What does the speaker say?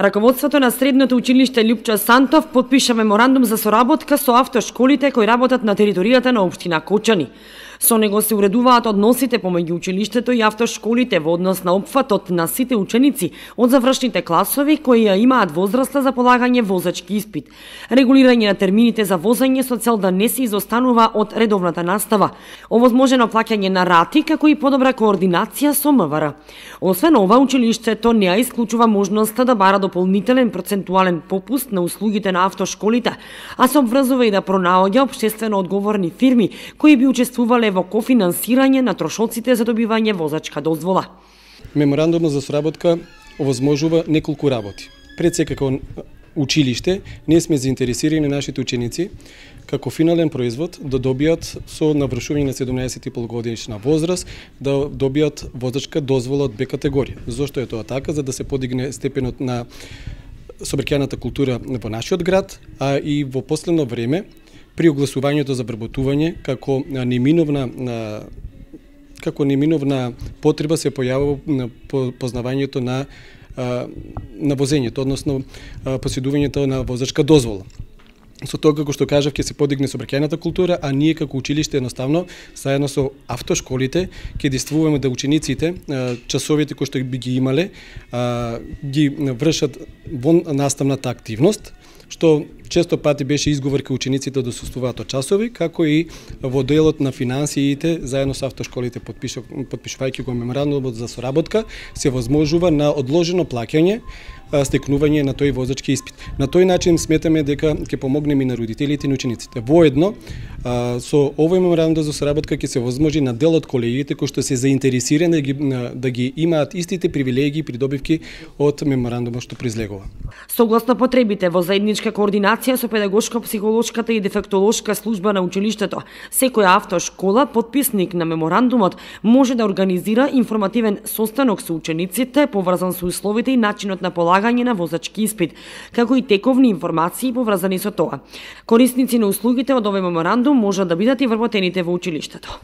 Раководството на средното училиште Лјупчо Сантов подпиша меморандум за соработка со автошколите кои работат на територијата на општина Кочани. Со него се уредуваат односите помеѓу училиштето и автошколите во однос на опфатот на сите ученици од завршните класови кои ја имаат возраста за полагање возачки испит, регулирање на термините за возење со цел да не се изостанува од редовната настава, овозможено плаќање на рати како и подобра координација со МВР. Освен ова, училиштето не ја исклучува можноста да бара дополнителен процентуален попуст на услугите на автошколите, а се обврзува и да пронаоѓа обштествено одговорни фирми кои би учествувале во кофинансирање на трошоците за добивање возачка дозвола. Меморандумот за соработка овозможува неколку работи. Пред се како училиште, ние сме заинтересирани нашите ученици како финален производ да добијат со навршување на 17,5 годишна возраст да добијат возачка дозвола од Б категорија. Зошто е тоа така? За да се подигне степенот на собрекјаната култура во нашиот град, а и во последно време при огласувањето за вработување како неминовна како неминовна потреба се појавува познавањето на на возењето, односно поседувањето на возачка дозвола. Со тоа како што кажав ќе се подигне собраќајната култура, а ние како училиште едноставно заедно со автошколите ќе действуваме да учениците часовите кои што би ги имале ги вршат во наставната активност што често пати беше изговор кај учениците да сустуваат од часови, како и во делот на финансиите, заедно со автошколите подпишувајќи го меморандумот за соработка, се возможува на одложено плаќање стекнување на тој возачки испит. На тој начин сметаме дека ќе помогнеме и на родителите и на учениците. Воедно, со овој меморандум за соработка ќе се возможи на дел од колегите кои што се заинтересирани да ги, да ги имаат истите привилегии и придобивки од меморандумот што произлегува. Согласно потребите во заедничка координација со педагошко-психолошката и дефектолошка служба на училиштето, секоја автошкола, подписник на меморандумот, може да организира информативен состанок со учениците поврзан со условите и начинот на полагање на возачки испит, како и тековни информации поврзани со тоа. Корисници на услугите од овој меморандум можат да бидат и вработените во училиштето.